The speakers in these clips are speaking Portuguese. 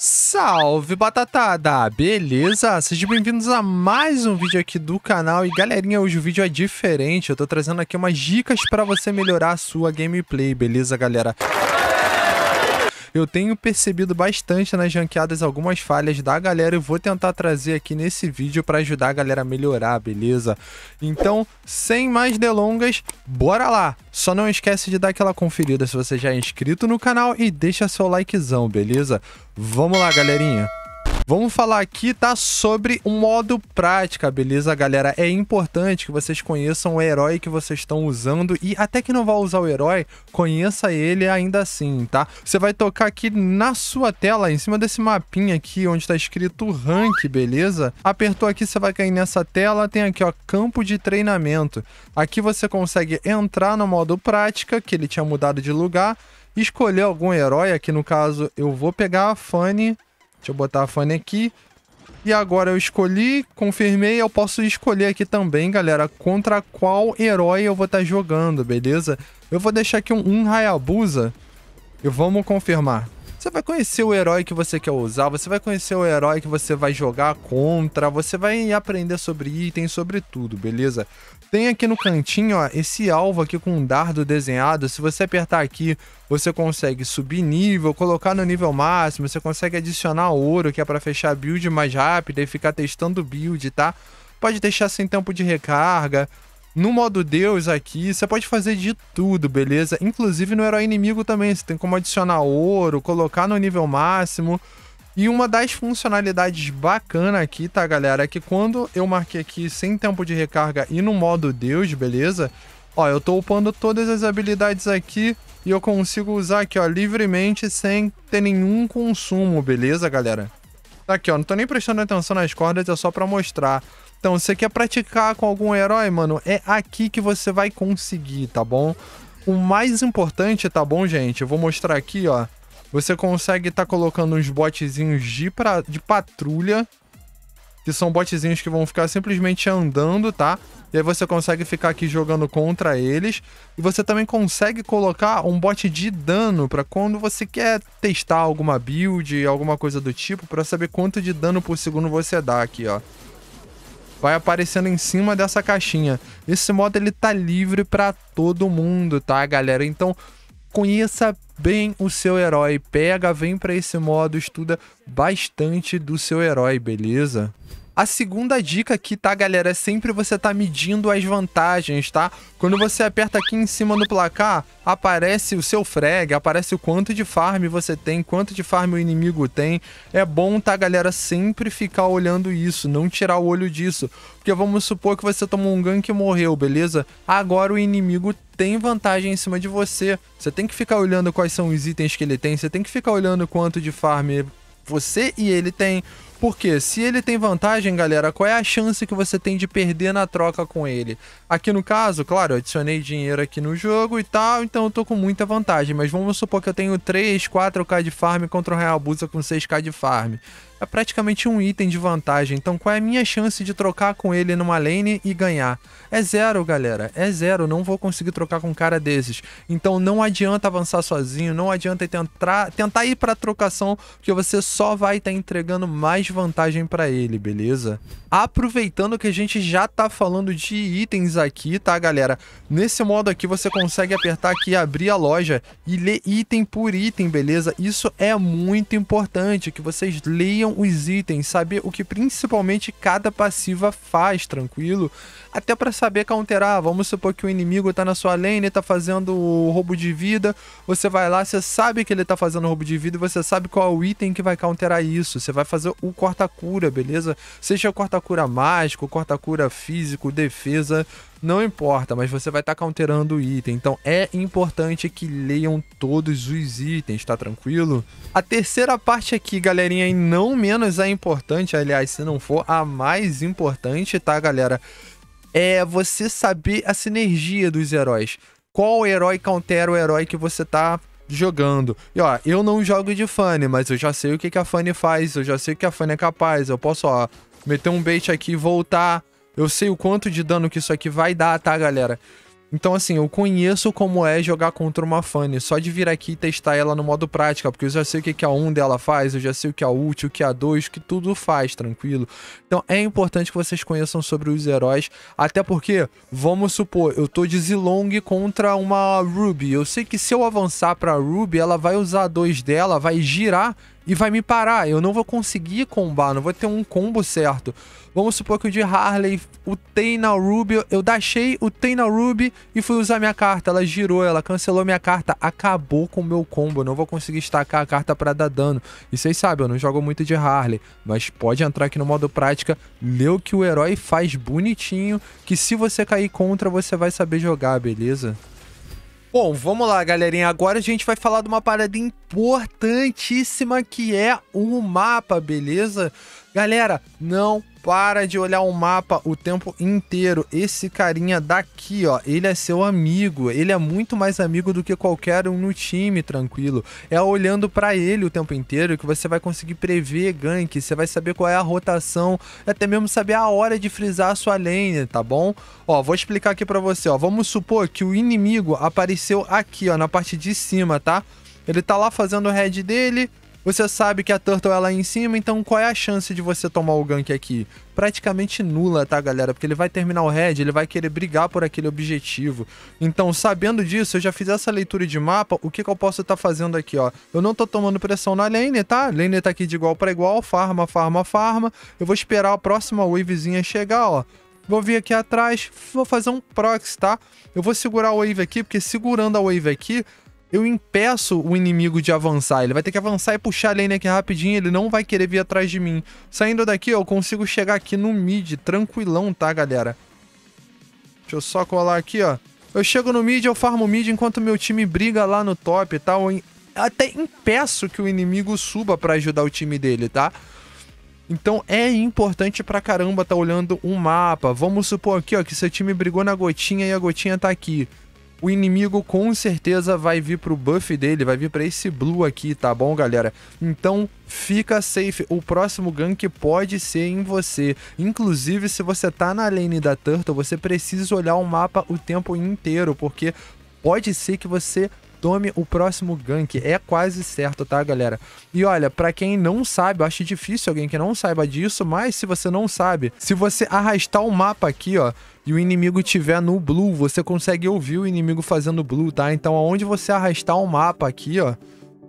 Salve batatada, beleza? Sejam bem-vindos a mais um vídeo aqui do canal e galerinha, hoje o vídeo é diferente, eu tô trazendo aqui umas dicas pra você melhorar a sua gameplay, beleza galera? Eu tenho percebido bastante nas ranqueadas algumas falhas da galera e vou tentar trazer aqui nesse vídeo para ajudar a galera a melhorar, beleza? Então, sem mais delongas, bora lá! Só não esquece de dar aquela conferida se você já é inscrito no canal e deixa seu likezão, beleza? Vamos lá, galerinha! Vamos falar aqui, tá, sobre o modo prática, beleza, galera? É importante que vocês conheçam o herói que vocês estão usando e até que não vá usar o herói, conheça ele ainda assim, tá? Você vai tocar aqui na sua tela, em cima desse mapinha aqui, onde está escrito rank, beleza? Apertou aqui, você vai cair nessa tela, tem aqui, ó, campo de treinamento. Aqui você consegue entrar no modo prática, que ele tinha mudado de lugar, escolher algum herói, aqui no caso eu vou pegar a Fanny, Deixa eu botar a Fanny aqui. E agora eu escolhi, confirmei, eu posso escolher aqui também, galera, contra qual herói eu vou estar tá jogando, beleza? Eu vou deixar aqui um, um Hayabusa e vamos confirmar. Você vai conhecer o herói que você quer usar, você vai conhecer o herói que você vai jogar contra, você vai aprender sobre itens, sobre tudo, beleza? Tem aqui no cantinho, ó, esse alvo aqui com um dardo desenhado. Se você apertar aqui, você consegue subir nível, colocar no nível máximo, você consegue adicionar ouro, que é para fechar a build mais rápida e ficar testando build, tá? Pode deixar sem tempo de recarga, no modo Deus aqui, você pode fazer de tudo, beleza? Inclusive no herói inimigo também, você tem como adicionar ouro, colocar no nível máximo. E uma das funcionalidades bacana aqui, tá, galera, é que quando eu marquei aqui sem tempo de recarga e no modo Deus, beleza? Ó, eu tô upando todas as habilidades aqui e eu consigo usar aqui, ó, livremente sem ter nenhum consumo, beleza, galera? Tá aqui, ó, não tô nem prestando atenção nas cordas, é só pra mostrar. Então, você quer praticar com algum herói, mano? É aqui que você vai conseguir, tá bom? O mais importante, tá bom, gente? Eu vou mostrar aqui, ó. Você consegue estar tá colocando uns botzinhos de, pra... de patrulha. Que são botzinhos que vão ficar simplesmente andando, tá? E aí você consegue ficar aqui jogando contra eles. E você também consegue colocar um bot de dano para quando você quer testar alguma build, alguma coisa do tipo, para saber quanto de dano por segundo você dá aqui, ó vai aparecendo em cima dessa caixinha. Esse modo ele tá livre para todo mundo, tá, galera? Então conheça bem o seu herói, pega, vem para esse modo, estuda bastante do seu herói, beleza? A segunda dica aqui, tá, galera, é sempre você tá medindo as vantagens, tá? Quando você aperta aqui em cima no placar, aparece o seu frag, aparece o quanto de farm você tem, quanto de farm o inimigo tem. É bom, tá, galera, sempre ficar olhando isso, não tirar o olho disso. Porque vamos supor que você tomou um gank e morreu, beleza? Agora o inimigo tem vantagem em cima de você. Você tem que ficar olhando quais são os itens que ele tem, você tem que ficar olhando quanto de farm você e ele tem porque se ele tem vantagem, galera, qual é a chance que você tem de perder na troca com ele? Aqui no caso, claro, eu adicionei dinheiro aqui no jogo e tal, então eu tô com muita vantagem. Mas vamos supor que eu tenho 3, 4k de farm contra o Hayabusa com 6k de farm é praticamente um item de vantagem. Então qual é a minha chance de trocar com ele numa lane e ganhar? É zero, galera. É zero. Não vou conseguir trocar com um cara desses. Então não adianta avançar sozinho, não adianta tentar, tentar ir para trocação, porque você só vai estar tá entregando mais vantagem para ele, beleza? Aproveitando que a gente já tá falando de itens aqui, tá, galera? Nesse modo aqui você consegue apertar aqui abrir a loja e ler item por item, beleza? Isso é muito importante que vocês leiam os itens, saber o que principalmente cada passiva faz, tranquilo? Até para saber counterar, vamos supor que o inimigo tá na sua lane, tá fazendo roubo de vida, você vai lá, você sabe que ele tá fazendo roubo de vida e você sabe qual é o item que vai counterar isso. Você vai fazer o corta-cura, beleza? Seja corta-cura mágico, corta-cura físico, defesa, não importa, mas você vai estar tá counterando o item. Então é importante que leiam todos os itens, tá tranquilo? A terceira parte aqui, galerinha, e não menos importante, aliás, se não for a mais importante, tá, galera? É você saber a sinergia dos heróis. Qual herói countera o herói que você tá jogando. E ó, eu não jogo de Fanny, mas eu já sei o que, que a Fanny faz, eu já sei o que a Fanny é capaz. Eu posso, ó, meter um bait aqui e voltar eu sei o quanto de dano que isso aqui vai dar, tá, galera? Então, assim, eu conheço como é jogar contra uma Fanny, só de vir aqui e testar ela no modo prática, porque eu já sei o que a 1 dela faz, eu já sei o que a ult, o que a 2, o que tudo faz, tranquilo. Então, é importante que vocês conheçam sobre os heróis, até porque, vamos supor, eu tô de Zilong contra uma Ruby, eu sei que se eu avançar pra Ruby, ela vai usar a 2 dela, vai girar e vai me parar. Eu não vou conseguir combar, não vou ter um combo certo. Vamos supor que o de Harley, o na Ruby, eu dashei o na Ruby e fui usar minha carta. Ela girou, ela cancelou minha carta, acabou com o meu combo. Eu não vou conseguir estacar a carta para dar dano. E vocês sabem, eu não jogo muito de Harley, mas pode entrar aqui no modo prática, ler o que o herói faz bonitinho, que se você cair contra, você vai saber jogar, beleza? Bom, vamos lá, galerinha. Agora a gente vai falar de uma parada importantíssima que é o mapa, beleza? Galera, não para de olhar o mapa o tempo inteiro. Esse carinha daqui, ó, ele é seu amigo. Ele é muito mais amigo do que qualquer um no time, tranquilo. É olhando para ele o tempo inteiro que você vai conseguir prever gank, você vai saber qual é a rotação, até mesmo saber a hora de frisar a sua lane, tá bom? Ó, vou explicar aqui para você, ó. Vamos supor que o inimigo apareceu aqui, ó, na parte de cima, tá? Ele tá lá fazendo o head dele, você sabe que a Turtle é lá em cima, então qual é a chance de você tomar o gank aqui? Praticamente nula, tá, galera? Porque ele vai terminar o head, ele vai querer brigar por aquele objetivo. Então, sabendo disso, eu já fiz essa leitura de mapa, o que, que eu posso estar tá fazendo aqui, ó? Eu não tô tomando pressão na lane, tá? Lane tá aqui de igual para igual, farma, farma, farma. Eu vou esperar a próxima wavezinha chegar, ó. Vou vir aqui atrás, vou fazer um proxy, tá? Eu vou segurar a wave aqui, porque segurando a wave aqui, eu impeço o inimigo de avançar. Ele vai ter que avançar e puxar a lane aqui rapidinho, ele não vai querer vir atrás de mim. Saindo daqui, eu consigo chegar aqui no mid, tranquilão, tá, galera? Deixa eu só colar aqui, ó. Eu chego no mid, eu farmo mid enquanto meu time briga lá no top, tá? Eu até impeço que o inimigo suba para ajudar o time dele, tá? Então é importante pra caramba tá olhando um mapa. Vamos supor aqui, ó, que seu time brigou na gotinha e a gotinha tá aqui o inimigo com certeza vai vir pro buff dele, vai vir para esse blue aqui, tá bom, galera? Então, fica safe. O próximo gank pode ser em você. Inclusive, se você tá na lane da Turtle, você precisa olhar o mapa o tempo inteiro, porque pode ser que você tome o próximo gank. É quase certo, tá, galera? E olha, para quem não sabe, eu acho difícil alguém que não saiba disso, mas se você não sabe, se você arrastar o mapa aqui, ó, e o inimigo tiver no blue, você consegue ouvir o inimigo fazendo blue, tá? Então aonde você arrastar o mapa aqui, ó,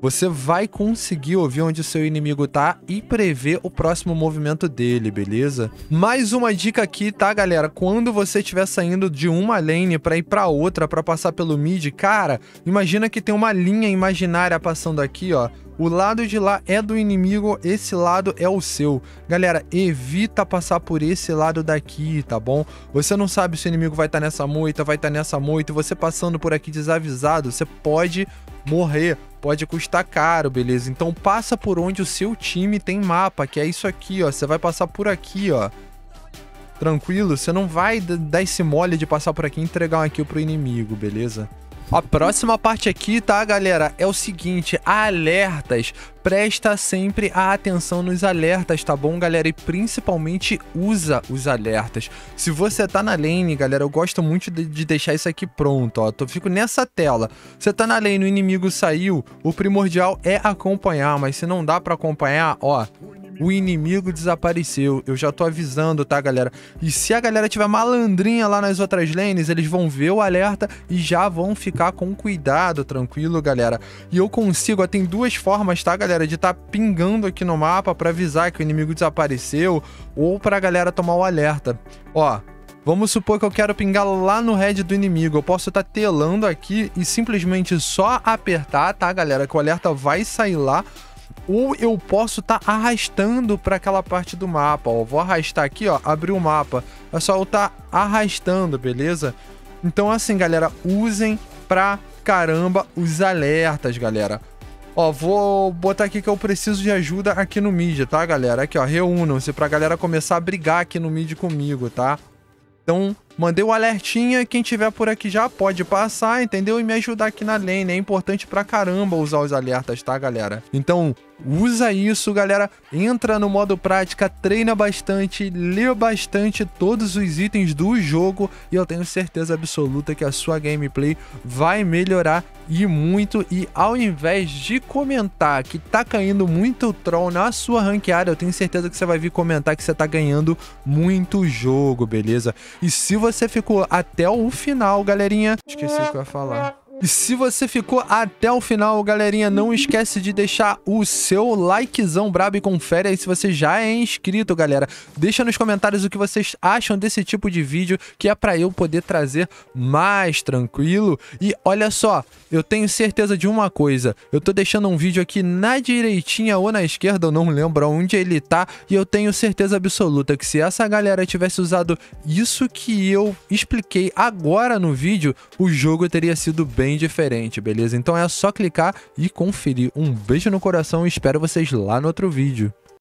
você vai conseguir ouvir onde o seu inimigo tá e prever o próximo movimento dele, beleza? Mais uma dica aqui, tá, galera? Quando você estiver saindo de uma lane para ir para outra, para passar pelo mid, cara, imagina que tem uma linha imaginária passando aqui, ó. O lado de lá é do inimigo, esse lado é o seu. Galera, evita passar por esse lado daqui, tá bom? Você não sabe se o inimigo vai estar tá nessa moita, vai estar tá nessa moita. Você passando por aqui desavisado, você pode morrer, pode custar caro, beleza? Então passa por onde o seu time tem mapa, que é isso aqui, ó. Você vai passar por aqui, ó. Tranquilo? Você não vai dar esse mole de passar por aqui e entregar um aqui pro inimigo, beleza? A próxima parte aqui, tá, galera, é o seguinte, alertas. Presta sempre a atenção nos alertas, tá bom, galera? E principalmente usa os alertas. Se você tá na lane, galera, eu gosto muito de, de deixar isso aqui pronto, ó. Eu fico nessa tela. Você tá na lane, o inimigo saiu, o primordial é acompanhar, mas se não dá pra acompanhar, ó, o inimigo desapareceu. Eu já tô avisando, tá, galera? E se a galera tiver malandrinha lá nas outras lanes, eles vão ver o alerta e já vão ficar com cuidado, tranquilo, galera? E eu consigo, ó, tem duas formas, tá, galera, de tá pingando aqui no mapa para avisar que o inimigo desapareceu ou pra galera tomar o alerta. Ó, Vamos supor que eu quero pingar lá no head do inimigo. Eu posso estar tá telando aqui e simplesmente só apertar, tá, galera? Que o alerta vai sair lá ou eu posso estar tá arrastando para aquela parte do mapa. Ó, vou arrastar aqui, ó, abrir o mapa. É só eu estar tá arrastando, beleza? Então assim, galera, usem pra caramba os alertas, galera. Ó, vou botar aqui que eu preciso de ajuda aqui no mid, tá, galera? Aqui, ó, reúnam-se pra galera começar a brigar aqui no mid comigo, tá? Então, mandei o alertinha, quem tiver por aqui já pode passar, entendeu? E me ajudar aqui na lane. É importante pra caramba usar os alertas, tá, galera? Então, Usa isso, galera. Entra no modo prática, treina bastante, lê bastante todos os itens do jogo e eu tenho certeza absoluta que a sua gameplay vai melhorar e muito. E ao invés de comentar que tá caindo muito troll na sua ranqueada, eu tenho certeza que você vai vir comentar que você tá ganhando muito jogo, beleza? E se você ficou até o final, galerinha, esqueci o que eu ia falar. E se você ficou até o final, galerinha, não esquece de deixar o seu likezão brabo e confere aí se você já é inscrito, galera. Deixa nos comentários o que vocês acham desse tipo de vídeo, que é para eu poder trazer mais tranquilo. E olha só, eu tenho certeza de uma coisa, eu tô deixando um vídeo aqui na direitinha ou na esquerda, eu não lembro onde ele tá, e eu tenho certeza absoluta que se essa galera tivesse usado isso que eu expliquei agora no vídeo, o jogo teria sido bem bem diferente, beleza? Então é só clicar e conferir. Um beijo no coração e espero vocês lá no outro vídeo.